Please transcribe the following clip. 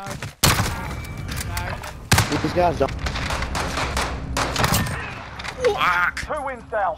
No. No. These guys don't. Two wins now?